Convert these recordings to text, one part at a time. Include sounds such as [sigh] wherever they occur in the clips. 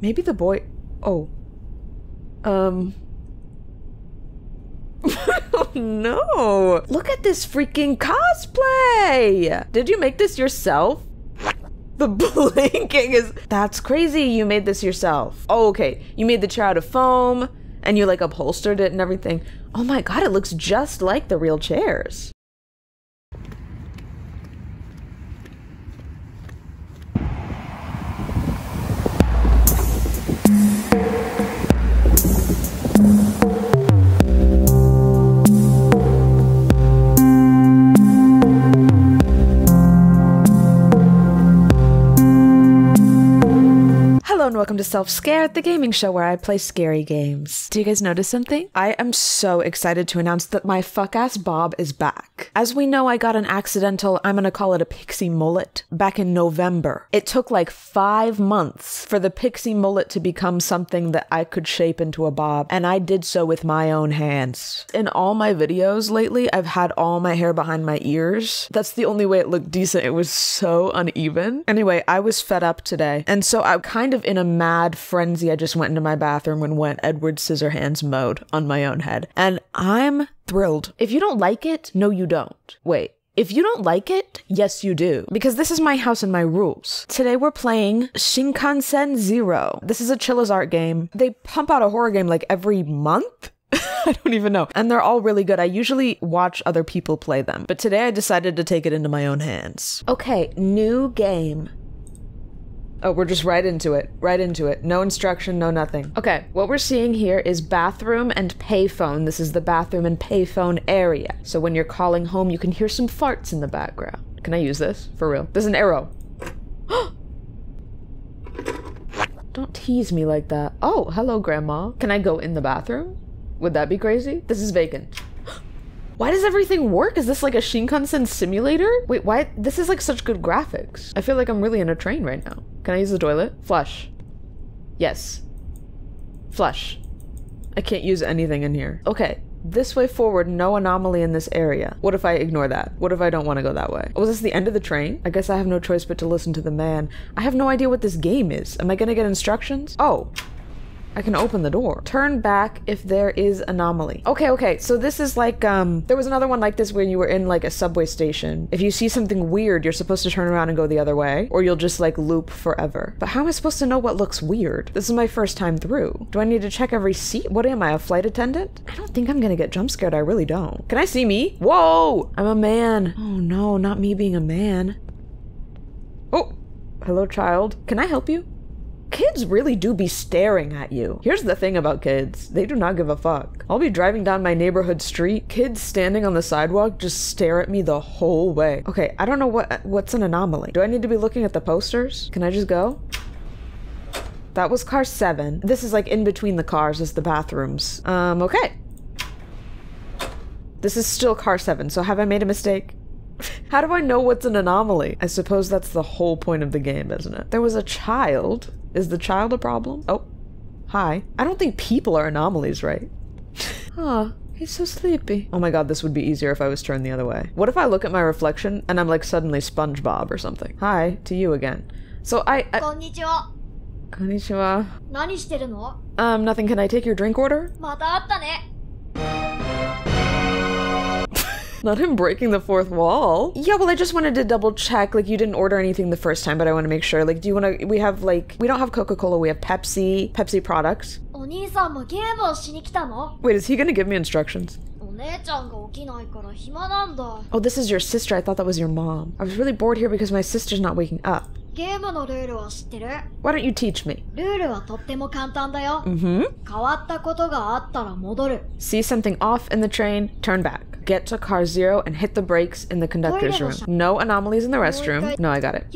Maybe the boy. Oh. Um. [laughs] no! Look at this freaking cosplay! Did you make this yourself? The [laughs] blinking is. That's crazy. You made this yourself. Oh, okay. You made the chair out of foam and you like upholstered it and everything. Oh my god, it looks just like the real chairs. Welcome to Self Scare, the gaming show where I play scary games. Do you guys notice something? I am so excited to announce that my fuck ass Bob is back. As we know, I got an accidental, I'm gonna call it a pixie mullet, back in November. It took like five months for the pixie mullet to become something that I could shape into a bob, and I did so with my own hands. In all my videos lately, I've had all my hair behind my ears. That's the only way it looked decent. It was so uneven. Anyway, I was fed up today, and so I'm kind of in a mad frenzy, I just went into my bathroom and went Edward Scissorhands mode on my own head. And I'm thrilled. If you don't like it, no, you don't. Wait. If you don't like it, yes, you do. Because this is my house and my rules. Today we're playing Shinkansen Zero. This is a Chilla's art game. They pump out a horror game like every month. [laughs] I don't even know. And they're all really good. I usually watch other people play them, but today I decided to take it into my own hands. Okay, new game. Oh, we're just right into it. Right into it. No instruction, no nothing. Okay, what we're seeing here is bathroom and payphone. This is the bathroom and payphone area. So when you're calling home, you can hear some farts in the background. Can I use this? For real. There's an arrow. [gasps] Don't tease me like that. Oh, hello, Grandma. Can I go in the bathroom? Would that be crazy? This is vacant. Why does everything work? Is this like a Shinkansen simulator? Wait, why? This is like such good graphics. I feel like I'm really in a train right now. Can I use the toilet? Flush. Yes. Flush. I can't use anything in here. Okay, this way forward, no anomaly in this area. What if I ignore that? What if I don't want to go that way? Oh, Was this the end of the train? I guess I have no choice but to listen to the man. I have no idea what this game is. Am I gonna get instructions? Oh, I can open the door. Turn back if there is anomaly. Okay, okay. So this is like um there was another one like this where you were in like a subway station. If you see something weird, you're supposed to turn around and go the other way or you'll just like loop forever. But how am I supposed to know what looks weird? This is my first time through. Do I need to check every seat? What am I, a flight attendant? I don't think I'm to get jump scared. I really don't. Can I see me? Whoa! I'm a man. Oh no, not me being a man. Oh, hello child. Can I help you? Kids really do be staring at you. Here's the thing about kids they do not give a fuck. I'll be driving down my neighborhood street, kids standing on the sidewalk just stare at me the whole way. Okay, I don't know what what's an anomaly. Do I need to be looking at the posters? Can I just go? That was car 7. This is like in between the cars is the bathrooms. Um, okay. This is still car 7, so have I made a mistake? [laughs] How do I know what's an anomaly? I suppose that's the whole point of the game, isn't it? There was a child. Is the child a problem? Oh, hi. I don't think people are anomalies, right? Ah, he's so sleepy. Oh my god, this would be easier if I was turned the other way. What if I look at my reflection and I'm like suddenly SpongeBob or something? Hi, to you again. So I- I- こんにちは。 Konnichiwa. 何してるの Um, nothing. Can I take your drink order? また会ったね。 Not him breaking the fourth wall. Yeah, well, I just wanted to double check. Like, you didn't order anything the first time, but I want to make sure. Like, do you want to? We have like we don't have Coca Cola. We have Pepsi. Pepsi products. Wait, is he gonna give me instructions? Oh, this is your sister. I thought that was your mom. I was really bored here because my sister's not waking up. Why don't you teach me? Mm-hmm. See something off in the train, turn back get to car zero and hit the brakes in the conductor's room. No anomalies in the restroom. No, I got it.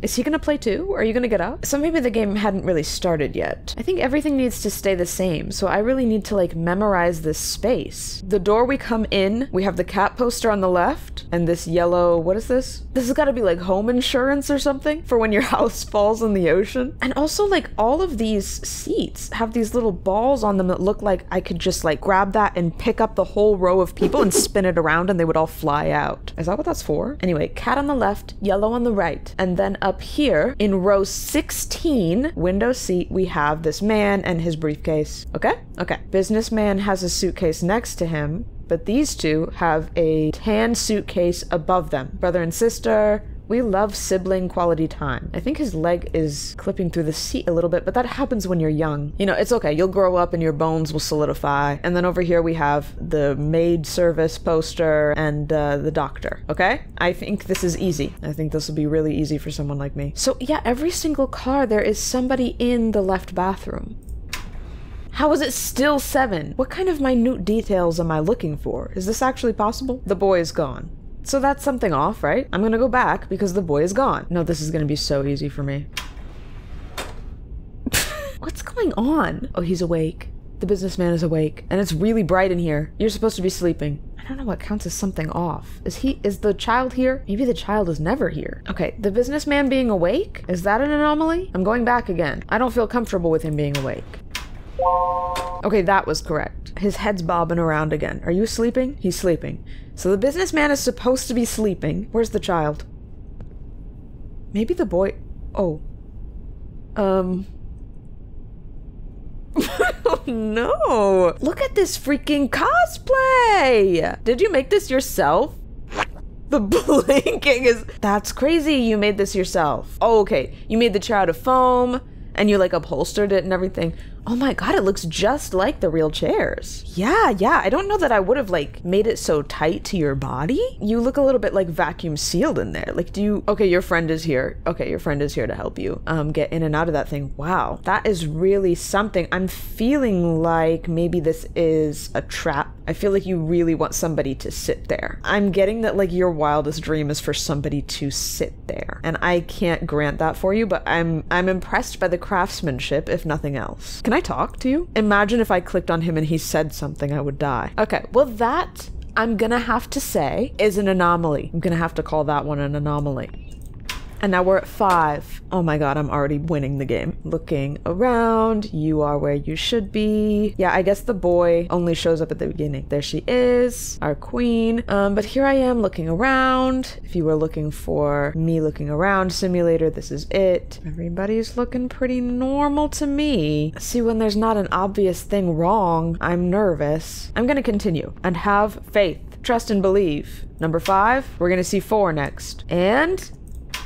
Is he gonna play too? Are you gonna get up? So maybe the game hadn't really started yet. I think everything needs to stay the same, so I really need to like memorize this space. The door we come in, we have the cat poster on the left, and this yellow, what is this? This has gotta be like home insurance or something for when your [laughs] house falls in the ocean. And also like all of these seats have these little balls on them that look like I could just like grab that and pick up the whole row of people spin it around and they would all fly out. Is that what that's for? Anyway, cat on the left, yellow on the right. And then up here in row 16, window seat, we have this man and his briefcase. Okay? Okay. Businessman has a suitcase next to him, but these two have a tan suitcase above them. Brother and sister, we love sibling quality time. I think his leg is clipping through the seat a little bit, but that happens when you're young. You know, it's okay. You'll grow up and your bones will solidify. And then over here we have the maid service poster and uh, the doctor. Okay? I think this is easy. I think this will be really easy for someone like me. So, yeah, every single car there is somebody in the left bathroom. How is it still seven? What kind of minute details am I looking for? Is this actually possible? The boy is gone. So that's something off, right? I'm gonna go back because the boy is gone. No, this is gonna be so easy for me. [laughs] What's going on? Oh, he's awake. The businessman is awake, and it's really bright in here. You're supposed to be sleeping. I don't know what counts as something off. Is he, is the child here? Maybe the child is never here. Okay, the businessman being awake? Is that an anomaly? I'm going back again. I don't feel comfortable with him being awake. Okay, that was correct. His head's bobbing around again. Are you sleeping? He's sleeping. So the businessman is supposed to be sleeping. Where's the child? Maybe the boy. Oh. Um. oh [laughs] no! Look at this freaking cosplay! Did you make this yourself? The [laughs] blinking is. That's crazy. You made this yourself. Oh, okay. You made the out of foam and you like upholstered it and everything. Oh my god, it looks just like the real chairs. Yeah, yeah. I don't know that I would have like made it so tight to your body. You look a little bit like vacuum sealed in there. Like, do you? Okay, your friend is here. Okay, your friend is here to help you um get in and out of that thing. Wow, that is really something. I'm feeling like maybe this is a trap. I feel like you really want somebody to sit there. I'm getting that like your wildest dream is for somebody to sit there, and I can't grant that for you. But I'm I'm impressed by the craftsmanship, if nothing else. Can I talk to you? Imagine if I clicked on him and he said something, I would die. Okay, well, that I'm gonna have to say is an anomaly. I'm gonna have to call that one an anomaly. And now we're at five. Oh my god, I'm already winning the game. Looking around, you are where you should be. Yeah, I guess the boy only shows up at the beginning. There she is, our queen. Um, but here I am looking around. If you were looking for me looking around simulator, this is it. Everybody's looking pretty normal to me. See, when there's not an obvious thing wrong, I'm nervous. I'm gonna continue and have faith. Trust and believe. Number five, we're gonna see four next. And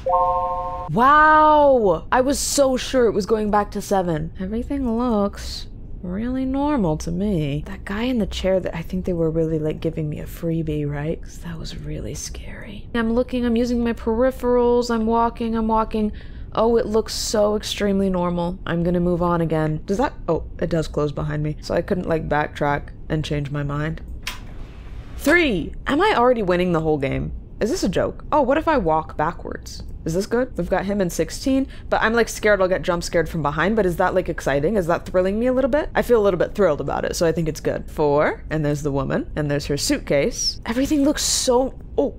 Wow! I was so sure it was going back to seven. Everything looks really normal to me. That guy in the chair that I think they were really like giving me a freebie, right? Because that was really scary. I'm looking, I'm using my peripherals, I'm walking, I'm walking. Oh, it looks so extremely normal. I'm gonna move on again. Does that? Oh, it does close behind me. So I couldn't like backtrack and change my mind. Three! Am I already winning the whole game? Is this a joke? Oh, what if I walk backwards? Is this good? We've got him in 16, but I'm like scared I'll get jump scared from behind, but is that like exciting? Is that thrilling me a little bit? I feel a little bit thrilled about it, so I think it's good. Four, and there's the woman, and there's her suitcase. Everything looks so. Oh,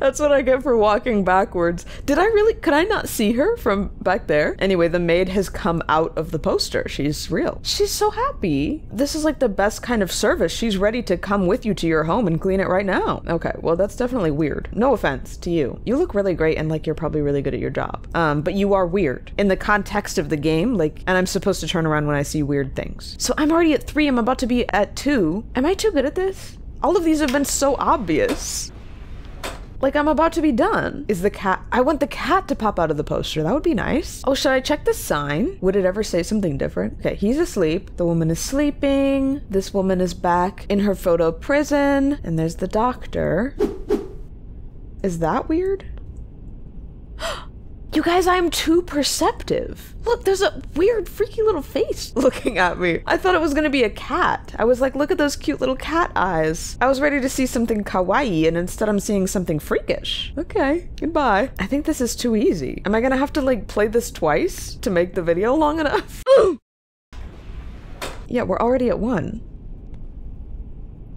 that's what I get for walking backwards. Did I really? Could I not see her from back there? Anyway, the maid has come out of the poster. She's real. She's so happy. This is like the best kind of service. She's ready to come with you to your home and clean it right now. Okay, well, that's definitely weird. No offense to you. You look really great and like you're probably really good at your job. Um, but you are weird in the context of the game. Like, and I'm supposed to turn around when I see weird things. So I'm already at three. I'm about to be at two. Am I too good at this? All of these have been so obvious. Like I'm about to be done. Is the cat? I want the cat to pop out of the poster. That would be nice. Oh, should I check the sign? Would it ever say something different? Okay, he's asleep. The woman is sleeping. This woman is back in her photo prison. And there's the doctor. Is that weird? [gasps] Oh, You guys, I'm too perceptive. Look, there's a weird, freaky little face [laughs] looking at me. I thought it was gonna be a cat. I was like, look at those cute little cat eyes. I was ready to see something kawaii, and instead I'm seeing something freakish. Okay, goodbye. I think this is too easy. Am I gonna have to like play this twice to make the video long enough? [laughs] yeah, we're already at one.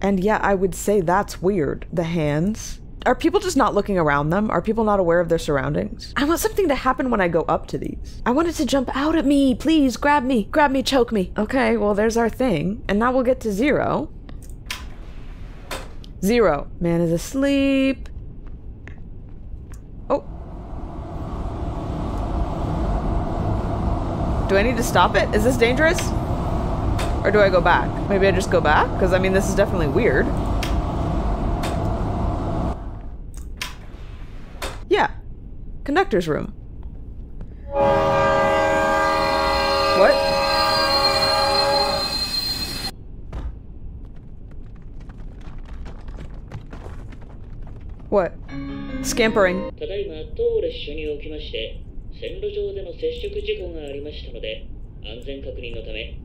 And yeah, I would say that's weird. The hands. Are people just not looking around them? Are people not aware of their surroundings? I want something to happen when I go up to these. I want it to jump out at me. Please grab me. Grab me, choke me. Okay, well, there's our thing. And now we'll get to zero. Zero. Man is asleep. Oh. Do I need to stop it? Is this dangerous? Or do I go back? Maybe I just go back? Because, I mean, this is definitely weird. Yeah Conductor's room. What? What? Scampering. ただいま当列車におきまして線路上での接触事故がありましたので安全確認のため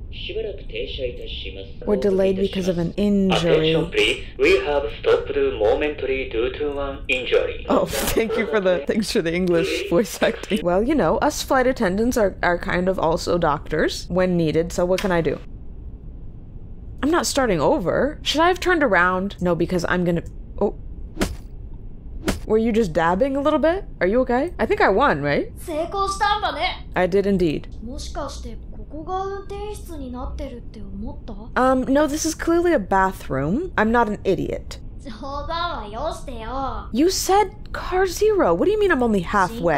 were delayed because of an injury. We have stopped momentarily due to an injury. Oh, [laughs] thank you for the thanks for the English voice acting. Well, you know, us flight attendants are, are kind of also doctors when needed, so what can I do? I'm not starting over. Should I have turned around? No, because I'm gonna... Oh. Were you just dabbing a little bit? Are you okay? I think I won, right? I did indeed. Um, no, this is clearly a bathroom. I'm not an idiot. You said car zero. What do you mean I'm only halfway?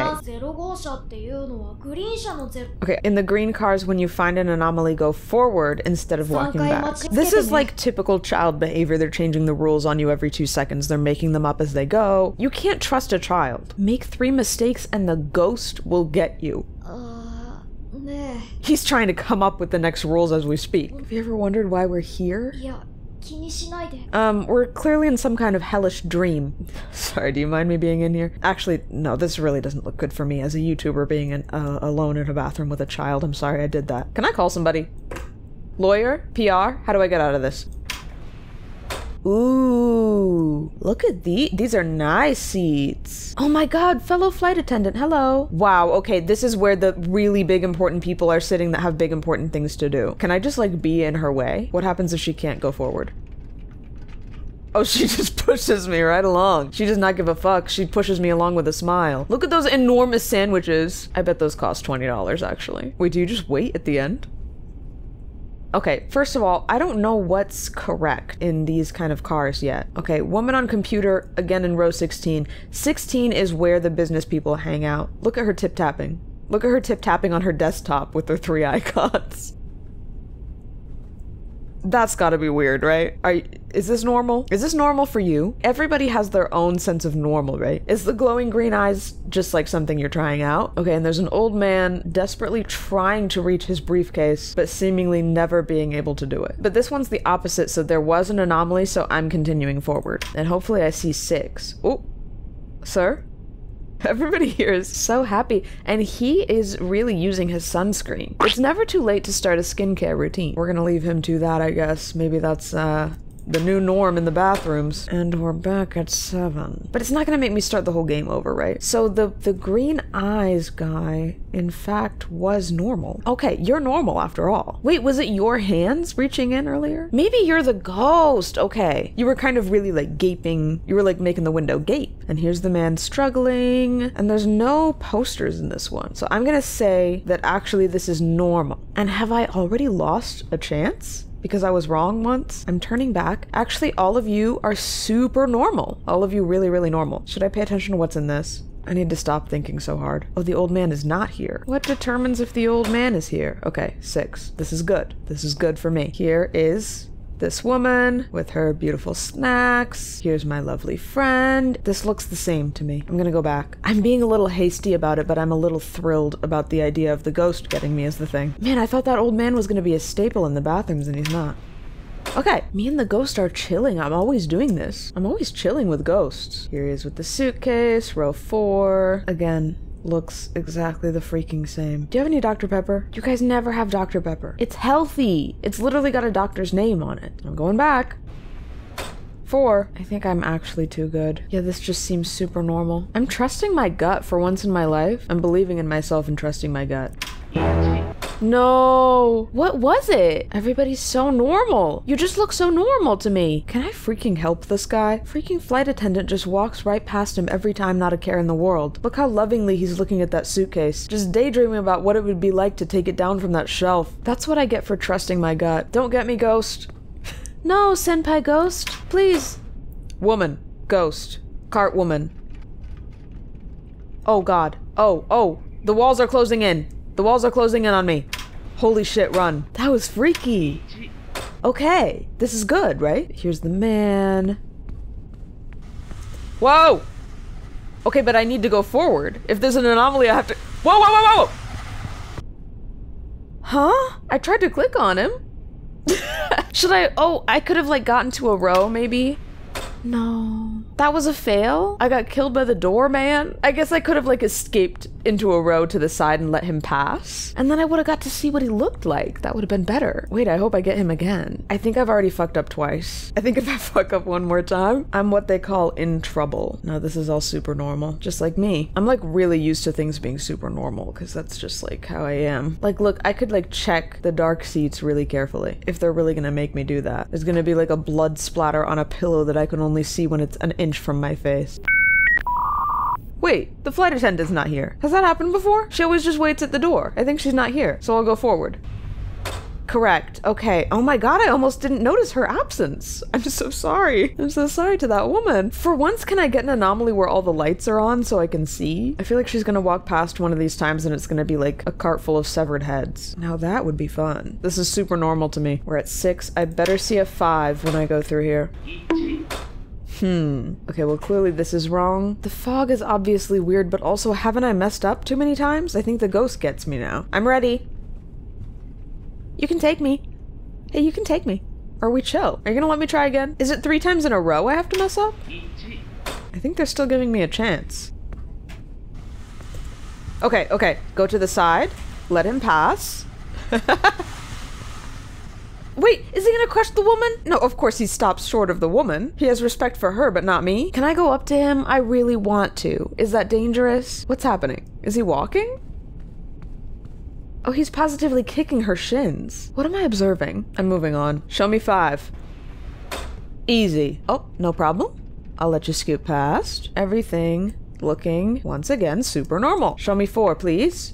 Okay, in the green cars, when you find an anomaly, go forward instead of walking back. This is like typical child behavior. They're changing the rules on you every two seconds. They're making them up as they go. You can't trust a child. Make three mistakes and the ghost will get you. [sighs] He's trying to come up with the next rules as we speak. Have you ever wondered why we're here? Yeah. Um, we're clearly in some kind of hellish dream. [laughs] Sorry, do you mind me being in here? Actually, no, this really doesn't look good for me as a YouTuber being in, uh, alone in a bathroom with a child. I'm sorry I did that. Can I call somebody? Lawyer? PR? How do I get out of this? Ooh, look at these. These are nice seats. Oh my god, fellow flight attendant, hello. Wow, okay, this is where the really big important people are sitting that have big important things to do. Can I just like be in her way? What happens if she can't go forward? Oh, [laughs] she just pushes me right along. She does not give a fuck. She pushes me along with a smile. Look at those enormous sandwiches. I bet those cost $20 actually. Wait, do you just wait at the end? Okay, first of all, I don't know what's correct in these kind of cars yet. Okay, woman on computer, again in row 16. 16 is where the business people hang out. Look at her tip tapping. Look at her tip tapping on her desktop with her three [laughs] icons. That's gotta be weird, right? Are is this normal? Is this normal for you? Everybody has their own sense of normal, right? Is the glowing green eyes just like something you're trying out? Okay, and there's an old man desperately trying to reach his briefcase, but seemingly never being able to do it. But this one's the opposite, so there was an anomaly, so I'm continuing forward. And hopefully I see six. Oh, sir? [laughs] Everybody here is so happy, and he is really using his sunscreen. It's never too late to start a skincare routine. We're gonna leave him to that, I guess. Maybe that's, uh, the new norm in the bathrooms. And we're back at seven. But it's not gonna make me start the whole game over, right? So the, the green eyes guy, in fact, was normal. Okay, you're normal after all. Wait, was it your hands reaching in earlier? Maybe you're the ghost. Okay. You were kind of really like gaping. You were like making the window gape. And here's the man struggling. And there's no posters in this one. So I'm gonna say that actually this is normal. And have I already lost a chance? Because I was wrong once. I'm turning back. Actually, all of you are super normal. All of you really, really normal. Should I pay attention to what's in this? I need to stop thinking so hard. Oh, the old man is not here. What determines if the old man is here? Okay, six. This is good. This is good for me. Here is this woman with her beautiful snacks. Here's my lovely friend. This looks the same to me. I'm gonna go back. I'm being a little hasty about it, but I'm a little thrilled about the idea of the ghost getting me as the thing. Man, I thought that old man was gonna be a staple in the bathrooms, and he's not. Okay, me and the ghost are chilling. I'm always doing this. I'm always chilling with ghosts. Here he is with the suitcase, row four. Again, looks exactly the freaking same. Do you have any Dr. Pepper? You guys never have Dr. Pepper. It's healthy. It's literally got a doctor's name on it. I'm going back. Four. I think I'm actually too good. Yeah, this just seems super normal. I'm trusting my gut for once in my life. I'm believing in myself and trusting my gut. No. What was it? Everybody's so normal. You just look so normal to me. Can I freaking help this guy? Freaking flight attendant just walks right past him every time, not a care in the world. Look how lovingly he's looking at that suitcase. Just daydreaming about what it would be like to take it down from that shelf. That's what I get for trusting my gut. Don't get me, ghost. [laughs] no, Senpai Ghost. Please. Woman. Ghost. Cart woman. Oh god. Oh, oh. The walls are closing in. The walls are closing in on me. Holy shit, run. That was freaky. Okay. This is good, right? Here's the man. Whoa! Okay, but I need to go forward. If there's an anomaly, I have to. Whoa, whoa, whoa, whoa! Huh? I tried to click on him. [laughs] Should I? Oh, I could have like gotten to a row maybe. No. That was a fail? I got killed by the doorman? I guess I could have like escaped into a row to the side and let him pass. And then I would have got to see what he looked like. That would have been better. Wait, I hope I get him again. I think I've already fucked up twice. I think if I [laughs] fuck up one more time, I'm what they call in trouble. No, this is all super normal. Just like me. I'm like really used to things being super normal because that's just like how I am. Like, look, I could like check the dark seats really carefully if they're really gonna make me do that. There's gonna be like a blood splatter on a pillow that I can only see when it's an inch from my face. Wait, the flight attendant's not here. Has that happened before? She always just waits at the door. I think she's not here, so I'll go forward. Correct. Okay. Oh my god, I almost didn't notice her absence. [laughs] I'm so sorry. I'm so sorry to that woman. For once, can I get an anomaly where all the lights are on so I can see? I feel like she's gonna walk past one of these times and it's gonna be like a cart full of severed heads. Now that would be fun. This is super normal to me. We're at six. I better see a five when I go through here. Hmm. Okay, well, clearly this is wrong. The fog is obviously weird, but also, haven't I messed up too many times? I think the ghost gets me now. I'm ready. You can take me. Hey, you can take me. Are we chill. Are you gonna let me try again? Is it three times in a row I have to mess up? I think they're still giving me a chance. Okay, okay. Go to the side. Let him pass. [laughs] Wait, is he gonna crush the woman? No, of course he stops short of the woman. He has respect for her, but not me. Can I go up to him? I really want to. Is that dangerous? What's happening? Is he walking? Oh, he's positively kicking her shins. What am I observing? I'm moving on. Show me five. Easy. Oh, no problem. I'll let you scoot past. Everything looking, once again, super normal. Show me four, please.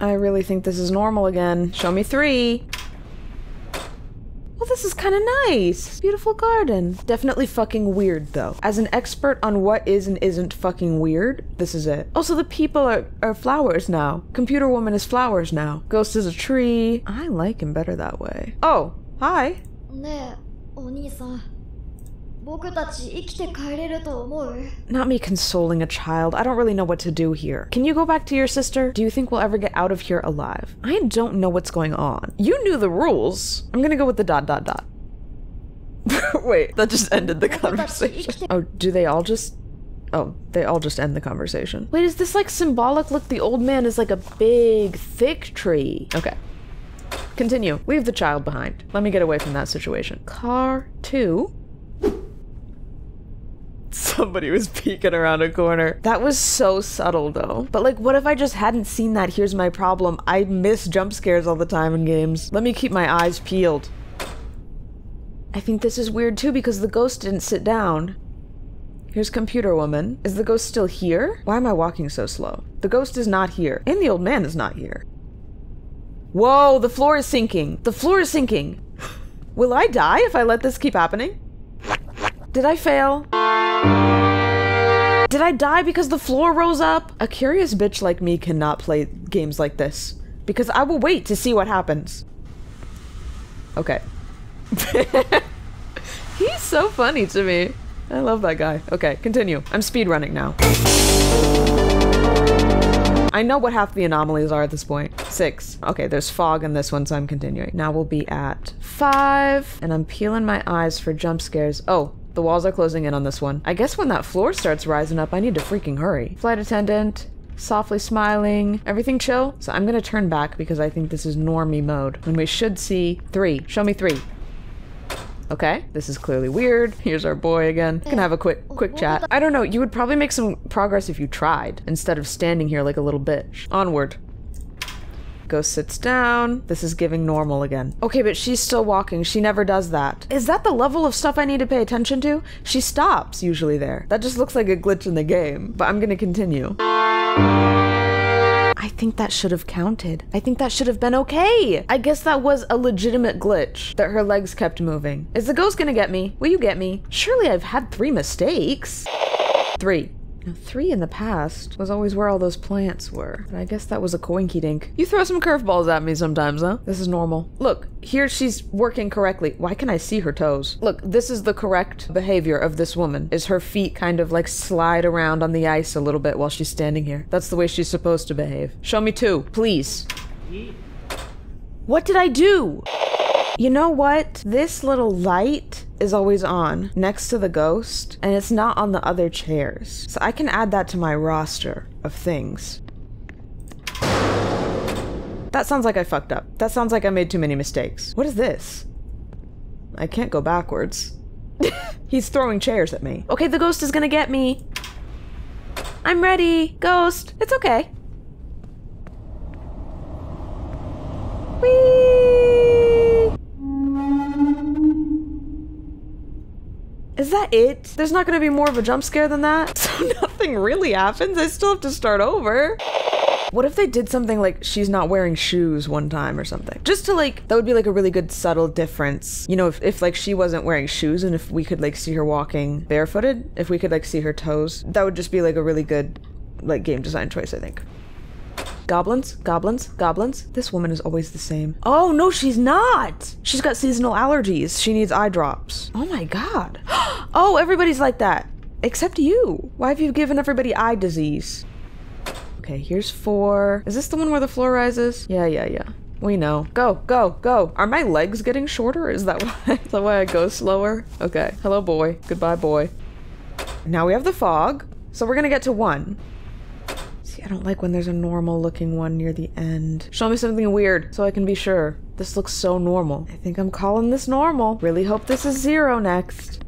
I really think this is normal again. Show me three. Well, this is kind of nice. Beautiful garden. Definitely fucking weird, though. As an expert on what is and isn't fucking weird, this is it. Also, the people are, are flowers now. Computer woman is flowers now. Ghost is a tree. I like him better that way. Oh, hi. Not me consoling a child. I don't really know what to do here. Can you go back to your sister? Do you think we'll ever get out of here alive? I don't know what's going on. You knew the rules. I'm gonna go with the dot dot dot. [laughs] Wait, that just ended the conversation. Oh, do they all just. Oh, they all just end the conversation. Wait, is this like symbolic? Look, the old man is like a big, thick tree. Okay. Continue. Leave the child behind. Let me get away from that situation. Car 2. Somebody was peeking around a corner. That was so subtle though. But like, what if I just hadn't seen that? Here's my problem. I miss jump scares all the time in games. Let me keep my eyes peeled. I think this is weird too because the ghost didn't sit down. Here's Computer Woman. Is the ghost still here? Why am I walking so slow? The ghost is not here. And the old man is not here. Whoa, the floor is sinking. The floor is sinking. [laughs] Will I die if I let this keep happening? Did I fail? Did I die because the floor rose up? A curious bitch like me cannot play games like this. Because I will wait to see what happens. Okay. [laughs] He's so funny to me. I love that guy. Okay, continue. I'm speedrunning now. I know what half the anomalies are at this point. Six. Okay, there's fog in this one, so I'm continuing. Now we'll be at five, and I'm peeling my eyes for jump scares. Oh, the walls are closing in on this one. I guess when that floor starts rising up, I need to freaking hurry. Flight attendant, softly smiling, everything chill. So I'm gonna turn back because I think this is normie mode. When we should see three. Show me three. Okay, this is clearly weird. [laughs] Here's our boy again. Can have a quick quick chat. I don't know, you would probably make some progress if you tried, instead of standing here like a little bitch. Onward. Ghost sits down. This is giving normal again. Okay, but she's still walking. She never does that. Is that the level of stuff I need to pay attention to? She stops usually there. That just looks like a glitch in the game, but I'm gonna continue. I think that should have counted. I think that should have been okay. I guess that was a legitimate glitch that her legs kept moving. Is the ghost gonna get me? Will you get me? Surely I've had three mistakes. Three. Now, three in the past was always where all those plants were. But I guess that was a coinky dink. You throw some curveballs at me sometimes, huh? This is normal. Look, here she's working correctly. Why can I see her toes? Look, this is the correct behavior of this woman. Is her feet kind of like slide around on the ice a little bit while she's standing here. That's the way she's supposed to behave. Show me two, please. What did I do? You know what? This little light is always on next to the ghost, and it's not on the other chairs. So I can add that to my roster of things. That sounds like I fucked up. That sounds like I made too many mistakes. What is this? I can't go backwards. [laughs] He's throwing chairs at me. Okay, the ghost is gonna get me. I'm ready. Ghost. It's okay. That it? There's not gonna be more of a jump scare than that? [laughs] So nothing really happens? I still have to start over? What if they did something like she's not wearing shoes one time or something? Just to like, that would be like a really good subtle difference. You know, if, if like she wasn't wearing shoes and if we could like see her walking barefooted, if we could like see her toes, that would just be like a really good like game design choice, I think. Goblins, goblins, goblins. This woman is always the same. Oh, no, she's not. She's got seasonal allergies. She needs eye drops. Oh my god. [gasps] Oh, everybody's like that. Except you. Why have you given everybody eye disease? Okay, here's four. Is this the one where the floor rises? Yeah, yeah, yeah. We know. Go, go, go. Are my legs getting shorter? Is that [laughs] why? Is that why I go slower? Okay. Hello, boy. Goodbye, boy. Now we have the fog. So we're gonna get to one. See, I don't like when there's a normal looking one near the end. Show me something weird so I can be sure. This looks so normal. I think I'm calling this normal. Really hope this is zero next.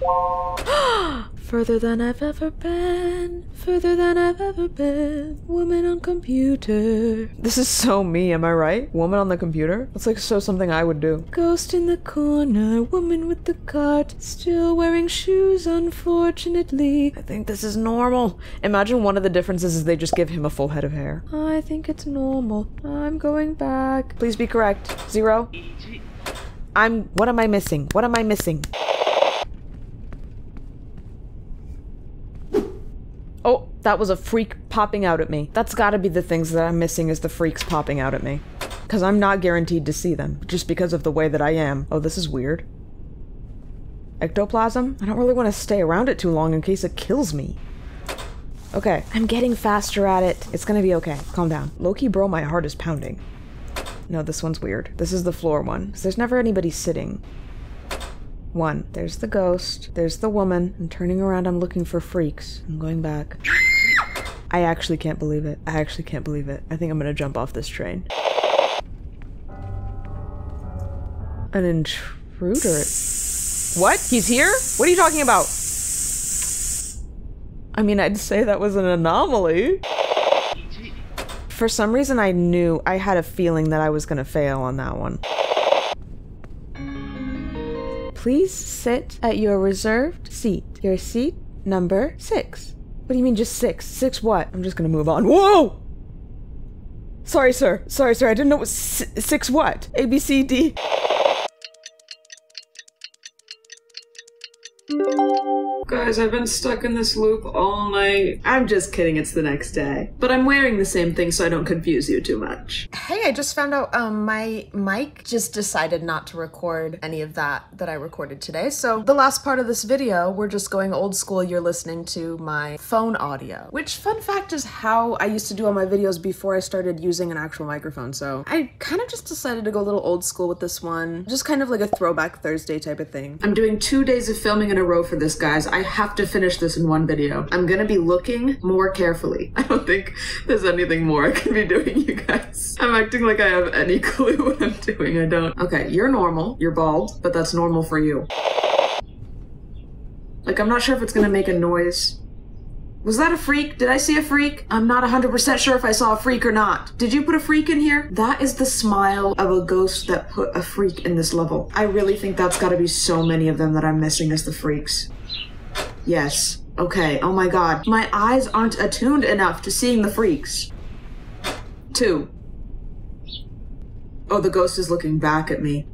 [gasps] [gasps] Further than I've ever been, further than I've ever been. Woman on computer. This is so me, am I right? Woman on the computer? That's like so something I would do. Ghost in the corner, woman with the cart, still wearing shoes, unfortunately. I think this is normal. Imagine one of the differences is they just give him a full head of hair. I think it's normal. I'm going back. Please be correct. Zero. I'm. What am I missing? What am I missing? Oh, that was a freak popping out at me. That's gotta be the things that I'm missing is the freaks popping out at me. Because I'm not guaranteed to see them, just because of the way that I am. Oh, this is weird. Ectoplasm? I don't really want to stay around it too long in case it kills me. Okay, I'm getting faster at it. It's gonna be okay. Calm down. Lowkey, bro, my heart is pounding. No, this one's weird. This is the floor one. There's never anybody sitting. One. There's the ghost. There's the woman. I'm turning around. I'm looking for freaks. I'm going back. I actually can't believe it. I actually can't believe it. I think I'm gonna jump off this train. An intruder. What? He's here? What are you talking about? I mean, I'd say that was an anomaly. For some reason, I knew, I had a feeling that I was gonna fail on that one. Please sit at your reserved seat. Your seat number six. What do you mean just six? Six what? I'm just gonna move on. Whoa! Sorry, sir. Sorry, sir. I didn't know it was six what? A, B, C, D. Guys, I've been stuck in this loop all night. I'm just kidding, it's the next day. But I'm wearing the same thing so I don't confuse you too much. Hey, I just found out um, my mic just decided not to record any of that that I recorded today. So the last part of this video, we're just going old school. You're listening to my phone audio, which fun fact is how I used to do all my videos before I started using an actual microphone. So I kind of just decided to go a little old school with this one. Just kind of like a throwback Thursday type of thing. I'm doing two days of filming in a row for this, guys. I have to finish this in one video. I'm gonna be looking more carefully. [laughs] I don't think there's anything more I can be doing, you guys. I'm acting like I have any [laughs] clue what I'm doing. I don't. Okay, you're normal. You're bald, but that's normal for you. Like, I'm not sure if it's gonna make a noise. Was that a freak? Did I see a freak? I'm not 100% sure if I saw a freak or not. Did you put a freak in here? That is the smile of a ghost that put a freak in this level. I really think that's gotta be so many of them that I'm missing as the freaks. Yes. Okay. Oh my god. My eyes aren't attuned enough to seeing the freaks. Two. Oh, the ghost is looking back at me.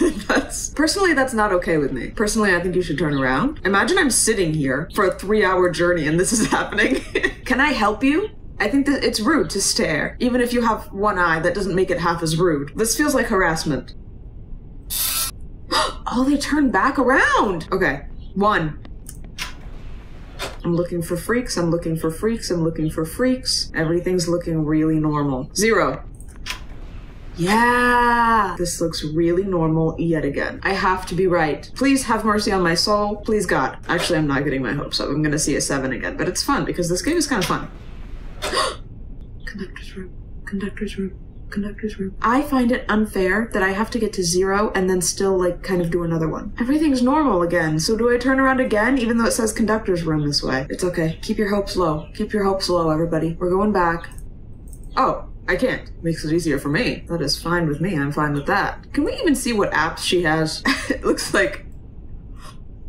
[laughs] that's personally that's not okay with me. Personally, I think you should turn around. Imagine I'm sitting here for a three-hour journey and this is [laughs] happening. Can I help you? I think that it's rude to stare. Even if you have one eye, that doesn't make it half as rude. This feels like harassment. Oh, they turned back around! Okay, one. I'm looking for freaks, I'm looking for freaks, I'm looking for freaks. Everything's looking really normal. Zero. Yeah! This looks really normal yet again. I have to be right. Please have mercy on my soul. Please, God. Actually, I'm not getting my hopes up. I'm gonna see a 7 again, but it's fun because this game is kind of fun. [gasps] Conductor's room. Conductor's room. Conductor's room. I find it unfair that I have to get to zero and then still, like, kind of do another one. Everything's normal again, so do I turn around again even though it says conductor's room this way? It's okay. Keep your hopes low. Keep your hopes low, everybody. We're going back. Oh, I can't. Makes it easier for me. That is fine with me. I'm fine with that. Can we even see what apps she has? [laughs] it looks like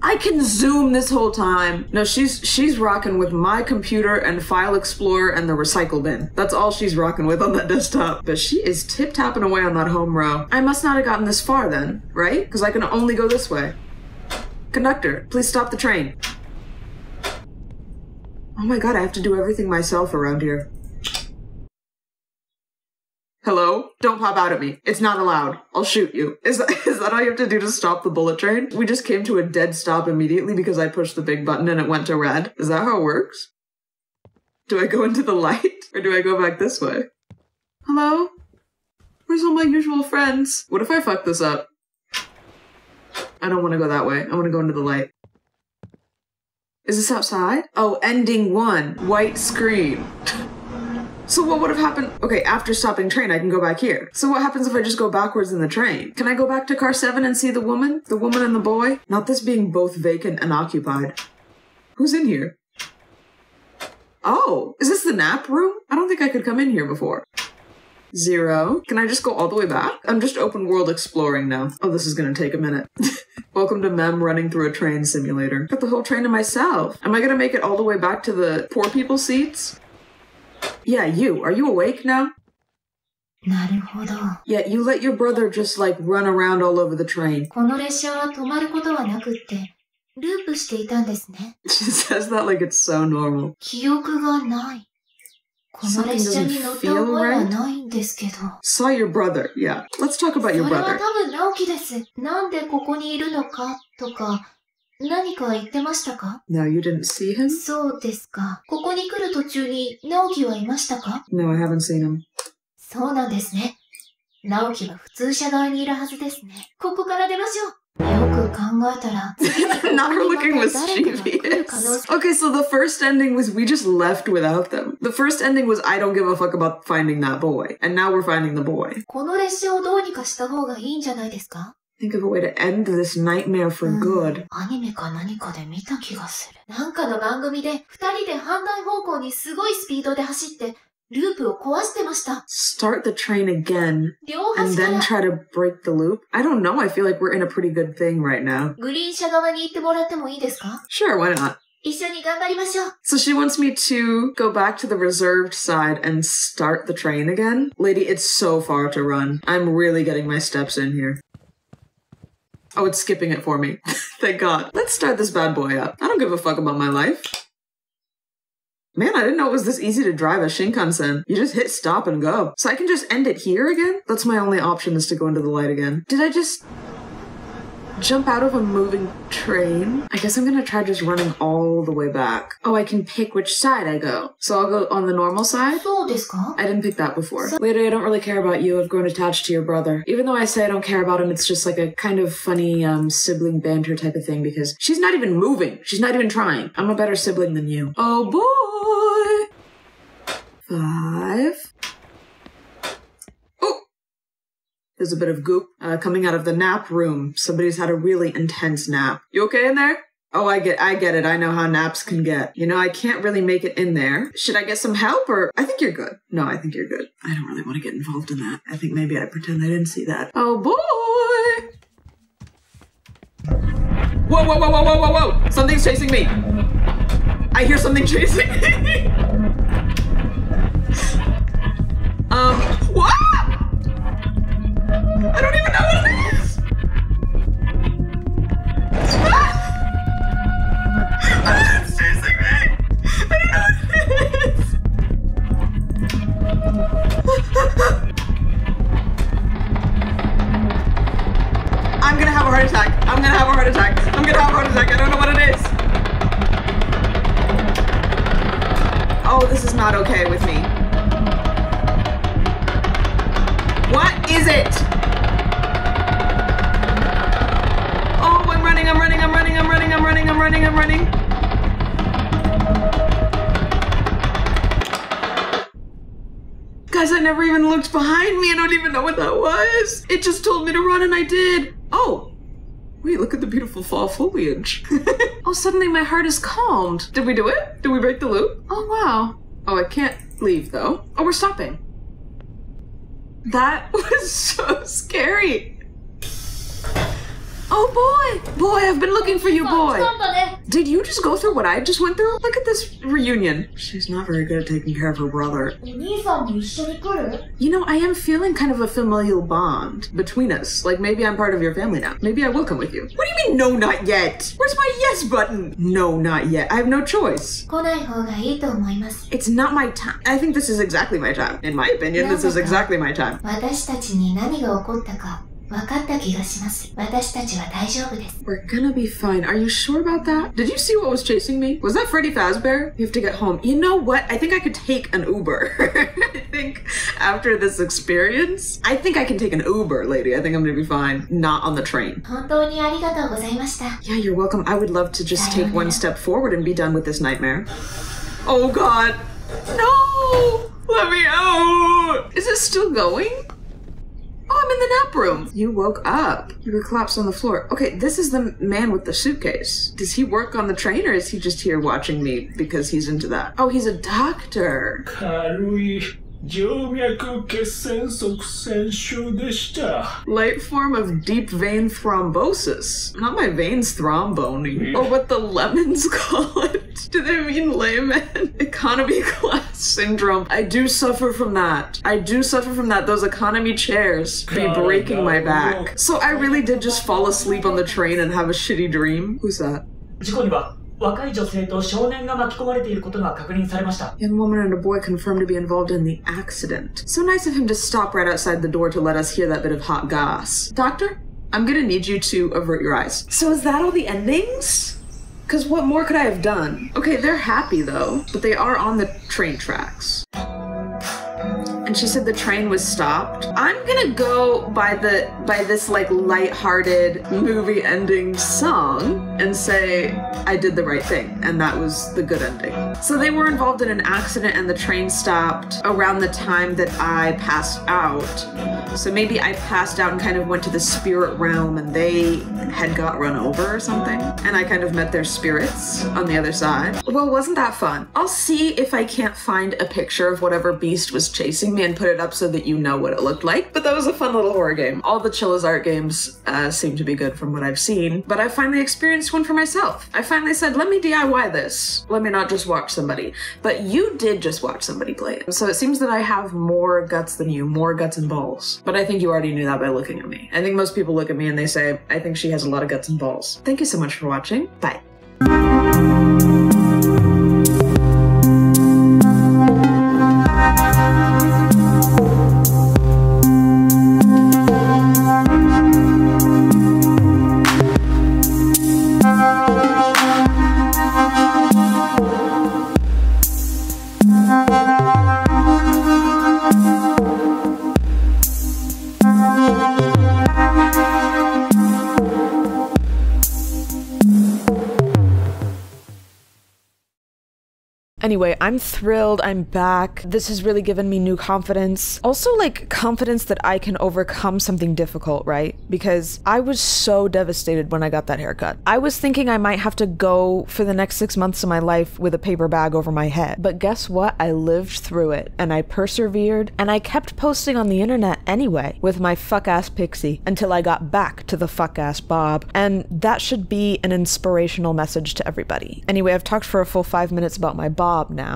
I can zoom this whole time. No, she's she's rocking with my computer and File Explorer and the recycle bin. That's all she's rocking with on that desktop. But she is tip tapping away on that home row. I must not have gotten this far then, right? Because I can only go this way. Conductor, please stop the train. Oh my god, I have to do everything myself around here. Hello? Don't pop out at me. It's not allowed. I'll shoot you. Is that, [laughs] is that all you have to do to stop the bullet train? We just came to a dead stop immediately because I pushed the big button and it went to red. Is that how it works? Do I go into the light or do I go back this way? Hello? Where's all my usual friends? What if I fuck this up? I don't want to go that way. I want to go into the light. Is this outside? Oh, ending one. White screen. [laughs] So what would have happened? Okay, after stopping train, I can go back here. So what happens if I just go backwards in the train? Can I go back to car seven and see the woman? The woman and the boy? Not this being both vacant and occupied. Who's in here? Oh, is this the nap room? I don't think I could come in here before. Zero. Can I just go all the way back? I'm just open world exploring now. Oh, this is gonna take a minute. [laughs] Welcome to Mem running through a train simulator. Got the whole train to myself. Am I gonna make it all the way back to the poor people seats? Yeah, you. Are you awake now? なるほど。 Yeah, you let your brother just like run around all over the train. [laughs] この列車は止まることはなくって、ループしていたんですね。 She says that like it's so normal. 記憶がない。この列車に乗った覚えはないんですけど。 Saw your brother. Yeah. Let's talk about そ your れは brother. 多分直樹です。なんでここにいるのかとか、 何か言ってましたか No, you didn't see him? そうですか。ここに来る途中に直樹はいましたか No, I haven't seen him. そうなんですね。直樹は普通車側にいるはずですね。ここから出ましょう。よく考えたら、Not looking mischievous. 性 Okay, so the first ending was we just left without them. The first ending was I don't give a fuck about finding that boy. And now we're finding the boy. この列車をどうにかした方がいいんじゃないですか Think of a way to end this nightmare for うん good. アニメか何かで見た気がする。なんかの番組で二人で反対方向にすごいスピードで走って、ループを壊してました。 Start the train again 両 and 端か then ら try to break the loop. I don't know. I feel like we're in a pretty good thing right now. グリーン車側に行ってもらってもいいですか Sure, why not? 一緒に頑張りましょう。 So she wants me to go back to the reserved side and start the train again. Lady, it's so far to run. I'm really getting my steps in here. Oh, it's skipping it for me. [laughs] Thank God. Let's start this bad boy up. I don't give a fuck about my life. Man, I didn't know it was this easy to drive a Shinkansen. You just hit stop and go. So I can just end it here again? That's my only option is to go into the light again. Did I just jump out of a moving train. I guess I'm gonna try just running all the way back. Oh, I can pick which side I go. So I'll go on the normal side. I didn't pick that before. Later, I don't really care about you. I've grown attached to your brother. Even though I say I don't care about him, it's just like a kind of funny um, sibling banter type of thing because she's not even moving. She's not even trying. I'm a better sibling than you. Oh boy. Five. There's a bit of goop uh, coming out of the nap room. Somebody's had a really intense nap. You okay in there? Oh, I get, I get it. I know how naps can get. You know, I can't really make it in there. Should I get some help or? I think you're good. No, I think you're good. I don't really want to get involved in that. I think maybe I pretend I didn't see that. Oh boy! Whoa, whoa, whoa, whoa, whoa, whoa, whoa! Something's chasing me. I hear something [laughs] chasing me. I don't even know what it is! Ah! I'm seriously! I don't know what it is! I'm gonna have a heart attack. I'm gonna have a heart attack. I'm gonna have a heart attack. I don't know what it is. Oh, this is not okay with me. What is it? Running, I'm running. Guys, I never even looked behind me. I don't even know what that was. It just told me to run and I did. Oh. Wait, look at the beautiful fall foliage. [laughs] oh, suddenly my heart is calmed. Did we do it? Did we break the loop? Oh, wow. Oh, I can't leave though. Oh, we're stopping. That [laughs] was so scary. Oh boy! Boy, I've been looking for you, boy! Somebody. Did you just go through what I just went through? Look at this reunion. She's not very good at taking care of her brother. You know, I am feeling kind of a familial bond between us. Like, maybe I'm part of your family now. Maybe I will come with you. What do you mean, no, not yet? Where's my yes button? No, not yet. I have no choice. It's not my time. I think this is exactly my time. In my opinion, this is exactly my time. 私たちに何が起こったか分かった気がします私たちは大丈夫です We're gonna be fine. Are you sure about that? Did you see what was chasing me? Was that Freddy Fazbear? You have to get home. You know what? I think I could take an Uber. [laughs] I think after this experience, I think I can take an Uber, lady. I think I'm gonna be fine. Not on the train. 本当にありがとうございました Yeah, you're welcome. I would love to just take one step forward and be done with this nightmare. Oh god. No! Let me out! Is it still going? I'm in the nap room. You woke up. You were collapsed on the floor. Okay, this is the man with the suitcase. Does he work on the train or is he just here watching me because he's into that? Oh, he's a doctor. 静脈血栓塞栓症でした。 Light form of deep vein thrombosis. Not my veins thrombony. Or what the lemons [laughs] call it. Do they mean layman? [laughs] Economy class syndrome. I do suffer from that. I do suffer from that. Those economy chairs be breaking my back. So I really did just fall asleep on the train and have a shitty dream. Who's that? 事故には 若い女性と少年が巻き込まれていることが確認されました。 Young woman and a boy confirmed to be involved in the accident. So nice of him to stop right outside the door to let us hear that bit of hot goss. Doctor, I'm gonna need you to avert your eyes. So is that all the endings? Because what more could I have done? Okay, they're happy though, but they are on the train tracks. And she said the train was stopped. I'm gonna go by the by this like light-hearted movie ending song and say I did the right thing, and that was the good ending. So they were involved in an accident and the train stopped around the time that I passed out. So maybe I passed out and kind of went to the spirit realm and they had got run over or something. And I kind of met their spirits on the other side. Well, wasn't that fun? I'll see if I can't find a picture of whatever beast was chasing me and put it up so that you know what it looked like. But that was a fun little horror game. All the Chilla's art games uh, seem to be good from what I've seen. But I finally experienced one for myself. I finally said, let me DIY this. Let me not just watch somebody. But you did just watch somebody play it. So it seems that I have more guts than you, more guts and balls. But I think you already knew that by looking at me. I think most people look at me and they say, I think she has a lot of guts and balls. Thank you so much for watching. Bye. Anyway, I'm thrilled. I'm back. This has really given me new confidence. Also, like, confidence that I can overcome something difficult, right? Because I was so devastated when I got that haircut. I was thinking I might have to go for the next six months of my life with a paper bag over my head. But guess what? I lived through it and I persevered and I kept posting on the internet anyway with my fuck ass pixie until I got back to the fuck ass Bob. And that should be an inspirational message to everybody. Anyway, I've talked for a full five minutes about my Bob now.